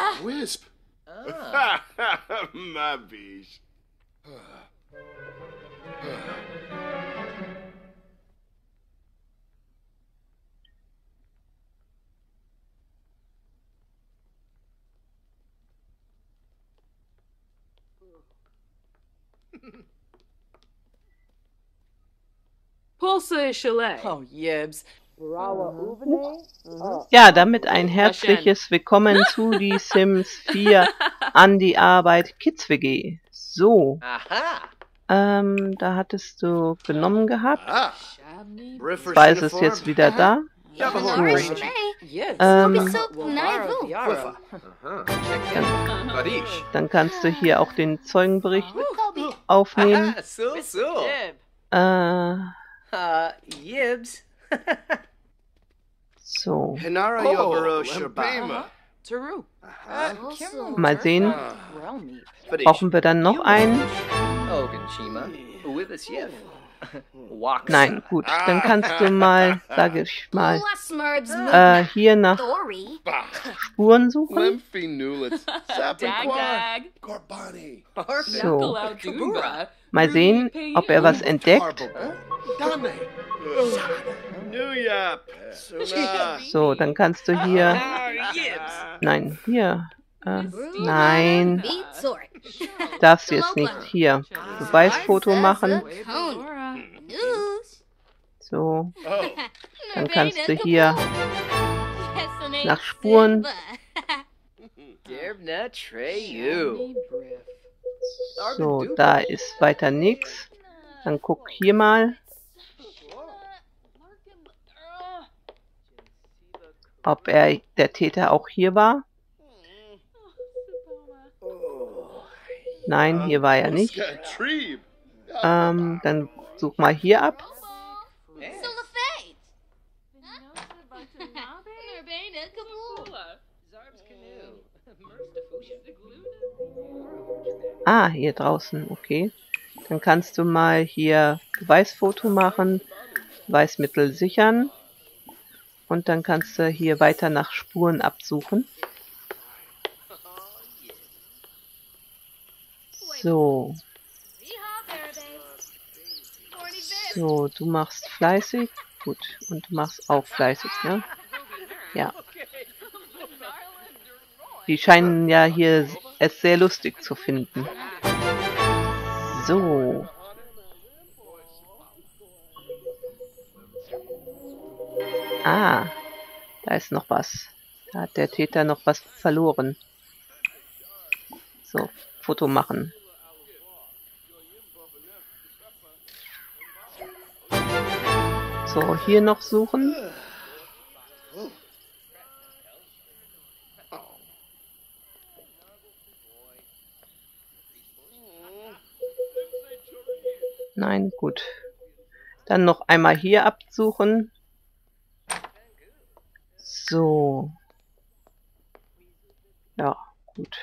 Ah. Wisp. Oh. My beach. Pulsar Chalet. Oh, yibs. Ja, damit ein herzliches Willkommen zu die Sims 4 an die Arbeit Kids WG. So, ähm, da hattest du genommen gehabt. Ah. Zwar ist es jetzt wieder da. Yibs. Ähm, dann kannst du hier auch den Zeugenbericht aufnehmen. Ah, so, so. Äh, Uh, Yibs. so, Hinara Oh, Lempema. Shabama. Taru. mal sehen. Barish. Brauchen wir dann noch einen? Nein, gut, dann kannst du mal, sage ich mal, äh, hier nach. Spuren suchen. So. Mal sehen, ob er was entdeckt. So, dann kannst du hier, Ah, nein, hier, äh, nein, darfst du jetzt nicht hier. Beweisfoto machen. News. So, Oh. dann kannst du hier nach Spuren. So, da ist weiter nichts. Dann guck hier mal, ob er der Täter auch hier war. Nein, hier war er nicht. Ähm, dann such mal hier ab. Ah, hier draußen, okay. Dann kannst du mal hier Beweisfoto machen, Beweismittel sichern und dann kannst du hier weiter nach Spuren absuchen. So, so, du machst fleißig, gut, und du machst auch fleißig, ne? Ja. Die scheinen ja hier es sehr lustig zu finden. So. Ah, da ist noch was. Da hat der Täter noch was verloren. So, Foto machen. So, hier noch suchen. Nein, gut. Dann noch einmal hier absuchen. So. Ja, gut.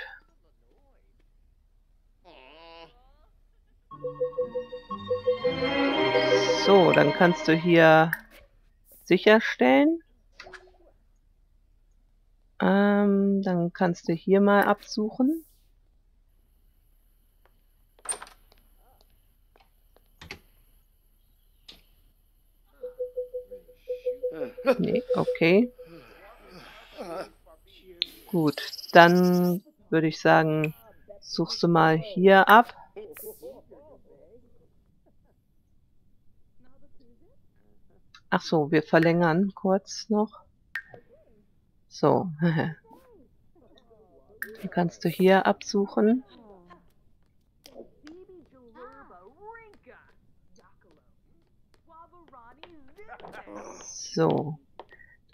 So, dann kannst du hier sicherstellen. Ähm, dann kannst du hier mal absuchen. Nee, okay. Gut, dann würde ich sagen, suchst du mal hier ab. Ach so, wir verlängern kurz noch. So. Dann kannst du hier absuchen. So.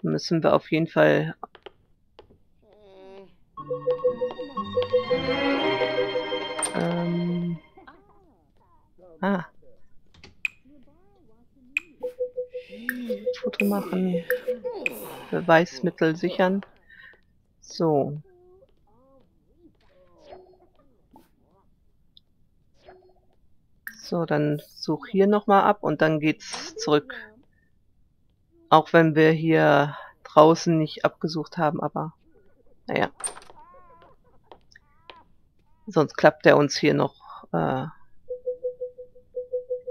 Dann müssen wir auf jeden Fall ähm, ah. Foto machen. Beweismittel sichern. So. So, dann such hier nochmal ab und dann geht's zurück. Auch wenn wir hier draußen nicht abgesucht haben, aber naja. Sonst klappt er uns hier noch. Äh,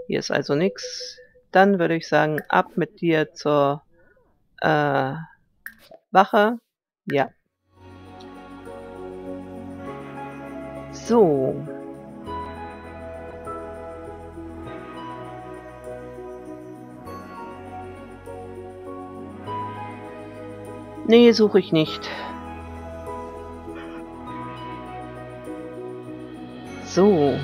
hier ist also nichts. Dann würde ich sagen, ab mit dir zur äh, Wache. Ja. So. Nee, suche ich nicht. So.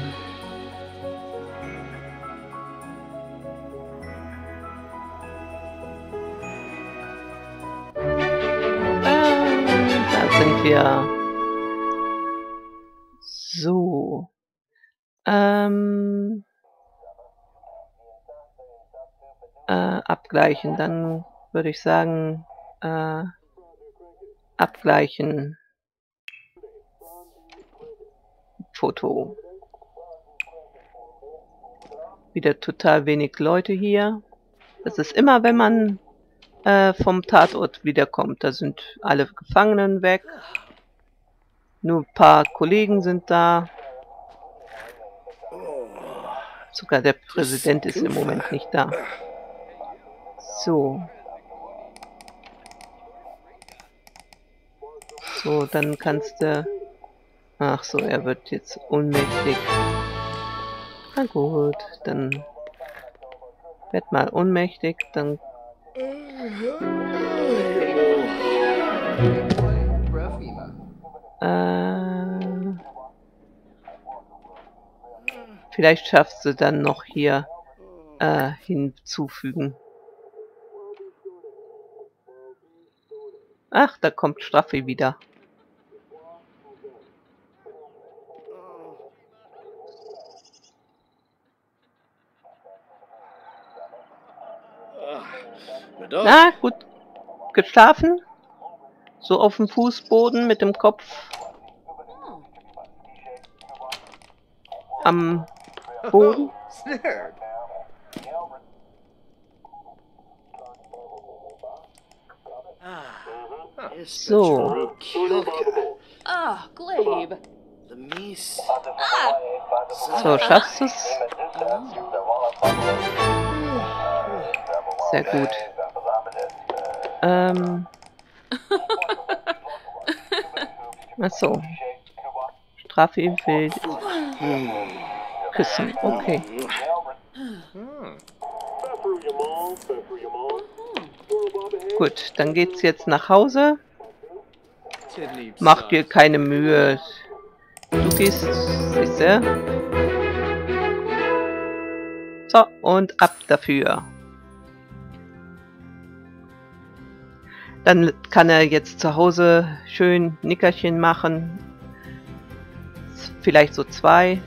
Ähm. Äh, abgleichen. Dann würde ich sagen, äh, abgleichen. Foto. Wieder total wenig Leute hier. Das ist immer, wenn man äh, vom Tatort wiederkommt. Da sind alle Gefangenen weg. Nur ein paar Kollegen sind da. Sogar der Präsident ist im Moment nicht da. So. So, dann kannst du... Ach so, er wird jetzt ohnmächtig. Na gut, dann werd mal ohnmächtig, dann äh, vielleicht schaffst du dann noch hier äh, hinzufügen. Ach, da kommt Straffi wieder. Na, gut geschlafen? So auf dem Fußboden mit dem Kopf am Boden? Snared. Ah, So. Ah. De mies. So, schaffst du's? Sehr gut. Ähm. Achso. Strafe will küssen. Okay. Gut, dann geht's jetzt nach Hause. Mach dir keine Mühe. Du gehst, siehst du? So, und ab dafür. Dann kann er jetzt zu Hause schön Nickerchen machen. Vielleicht so zwei.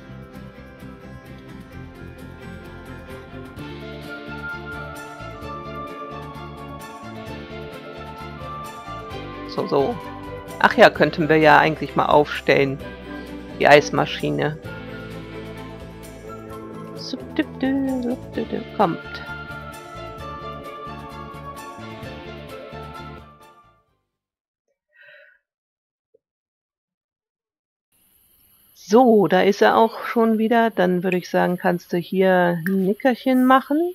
So, so. Ach ja, könnten wir ja eigentlich mal aufstellen. Die Eismaschine. Kommt. So, da ist er auch schon wieder. Dann würde ich sagen, kannst du hier ein Nickerchen machen.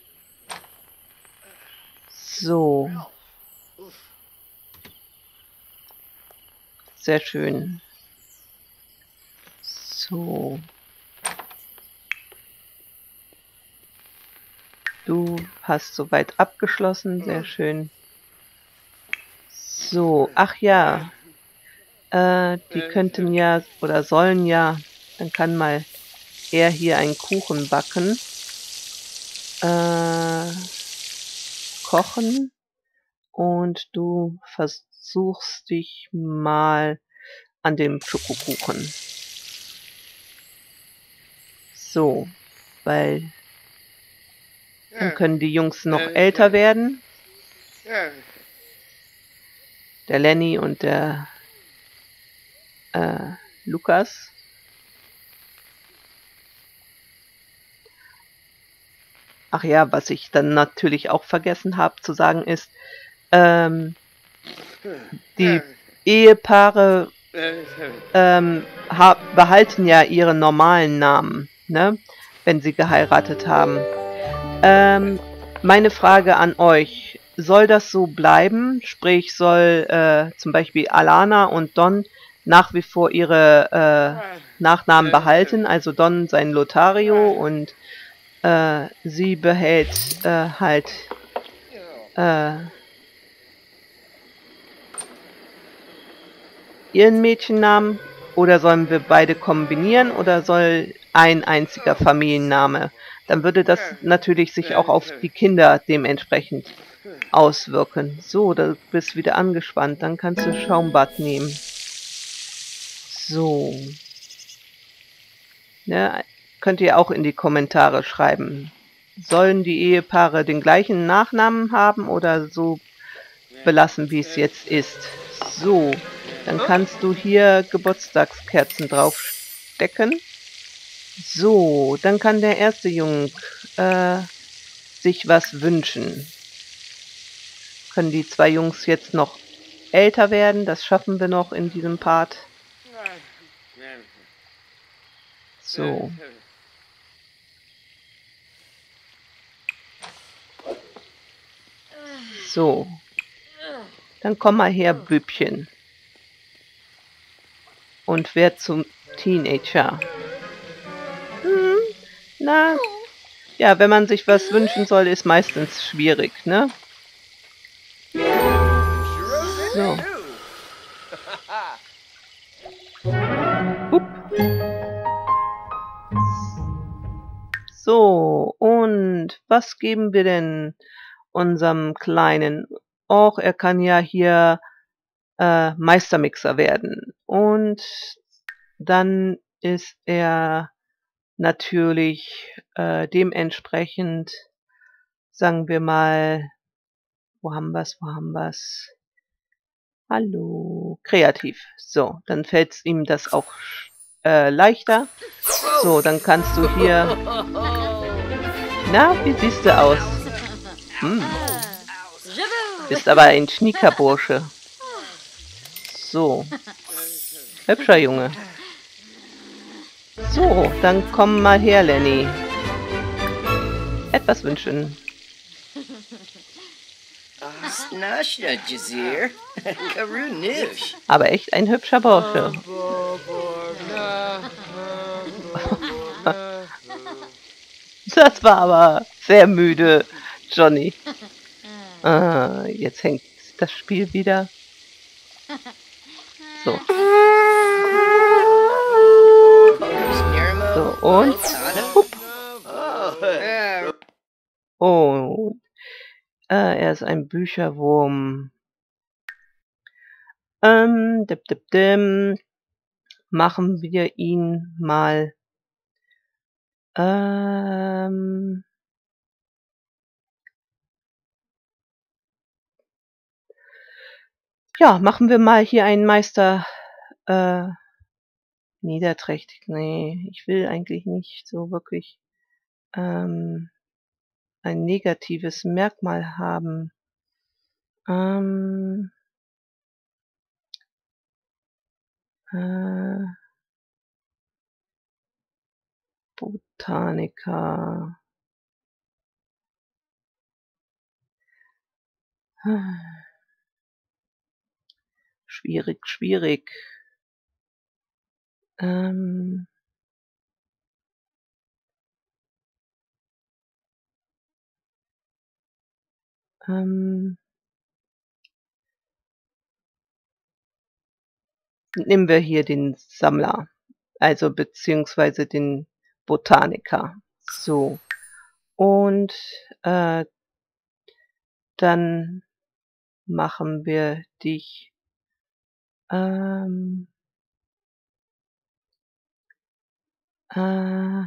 So. Sehr schön. So. Du hast soweit abgeschlossen, sehr schön. So, ach ja. Äh, die könnten ja oder sollen ja, dann kann mal er hier einen Kuchen backen. Äh, kochen. Und du versuchst dich mal an dem Schokokuchen. So, weil dann können die Jungs noch älter werden. Der Lenny und der äh, Lukas. Ach ja, was ich dann natürlich auch vergessen habe zu sagen ist, ähm, die Ehepaare ähm, ha behalten ja ihre normalen Namen, ne? wenn sie geheiratet haben. Ähm, meine Frage an euch, soll das so bleiben? Sprich, soll äh, zum Beispiel Alana und Don nach wie vor ihre äh, Nachnamen behalten, also Don sein Lothario und äh, sie behält äh, halt ihren Mädchennamen oder sollen wir beide kombinieren oder soll ein einziger Familienname? Dann würde das natürlich sich auch auf die Kinder dementsprechend auswirken. So, du bist wieder angespannt. Dann kannst du Schaumbad nehmen. So. Ne, könnt ihr auch in die Kommentare schreiben. Sollen die Ehepaare den gleichen Nachnamen haben oder so belassen, wie es jetzt ist? So, dann kannst du hier Geburtstagskerzen draufstecken. So, dann kann der erste Jung äh, sich was wünschen. Können die zwei Jungs jetzt noch älter werden? Das schaffen wir noch in diesem Part. So. So. Dann komm mal her, Bübchen. Und wer zum Teenager. Hm, na, ja, wenn man sich was wünschen soll, ist meistens schwierig, ne? So. Hup. So, und was geben wir denn unserem Kleinen? Och, er kann ja hier äh, Meistermixer werden. Und dann ist er natürlich äh, dementsprechend, sagen wir mal, wo haben wir's, wo haben wir's? Hallo, kreativ. So, dann fällt ihm das auch äh, leichter. So, dann kannst du hier... Na, wie siehst du aus? Hm. Bist aber ein Schniekerbursche. So. Hübscher Junge. So, dann komm mal her, Lenny. Etwas wünschen. Karunush. Aber echt ein hübscher Bursche. Das war aber sehr müde, Johnny. Ah, jetzt hängt das Spiel wieder. So. So, und. Hup. Und. Äh, er ist ein Bücherwurm. Ähm, dip, dip, dim. Machen wir ihn mal. Ähm. Ja, machen wir mal hier einen Meister äh, niederträchtig. Nee, ich will eigentlich nicht so wirklich ähm, ein negatives Merkmal haben. Ähm, äh, Botaniker. Schwierig, schwierig. Ähm, ähm, nehmen wir hier den Sammler, also beziehungsweise den Botaniker. So. Und äh, dann machen wir dich ähm, äh,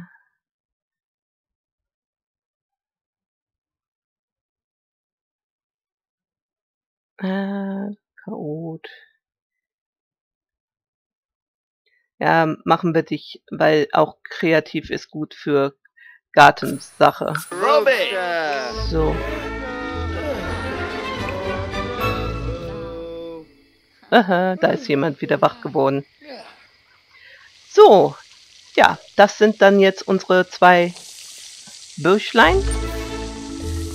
äh, Chaot. Ja, machen wir dich, weil auch kreativ ist gut für Gartensache. So. Aha, da ist jemand wieder wach geworden. So, ja, das sind dann jetzt unsere zwei Bürschlein.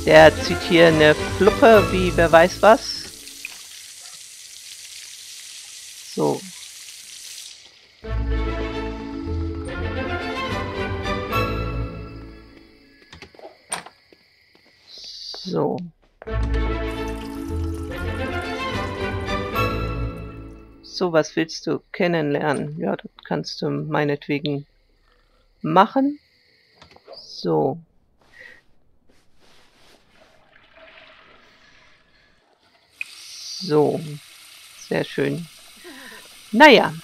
Der zieht hier eine Fluppe, wie wer weiß was. So. So. So, was willst du kennenlernen? Ja, das kannst du meinetwegen machen. So. So. Sehr schön. Naja.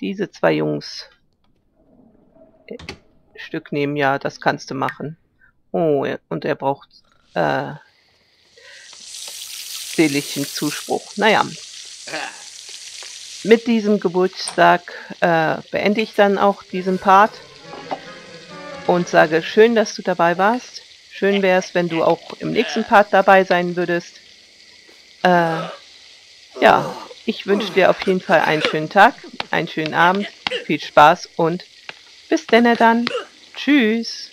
Diese zwei Jungs. Äh, Stück nehmen, ja, das kannst du machen. Oh, und er braucht äh, seelischen Zuspruch. Naja. Mit diesem Geburtstag äh, beende ich dann auch diesen Part und sage schön, dass du dabei warst. Schön wäre es, wenn du auch im nächsten Part dabei sein würdest. Äh, ja, ich wünsche dir auf jeden Fall einen schönen Tag, einen schönen Abend, viel Spaß und bis denn dann. Tschüss.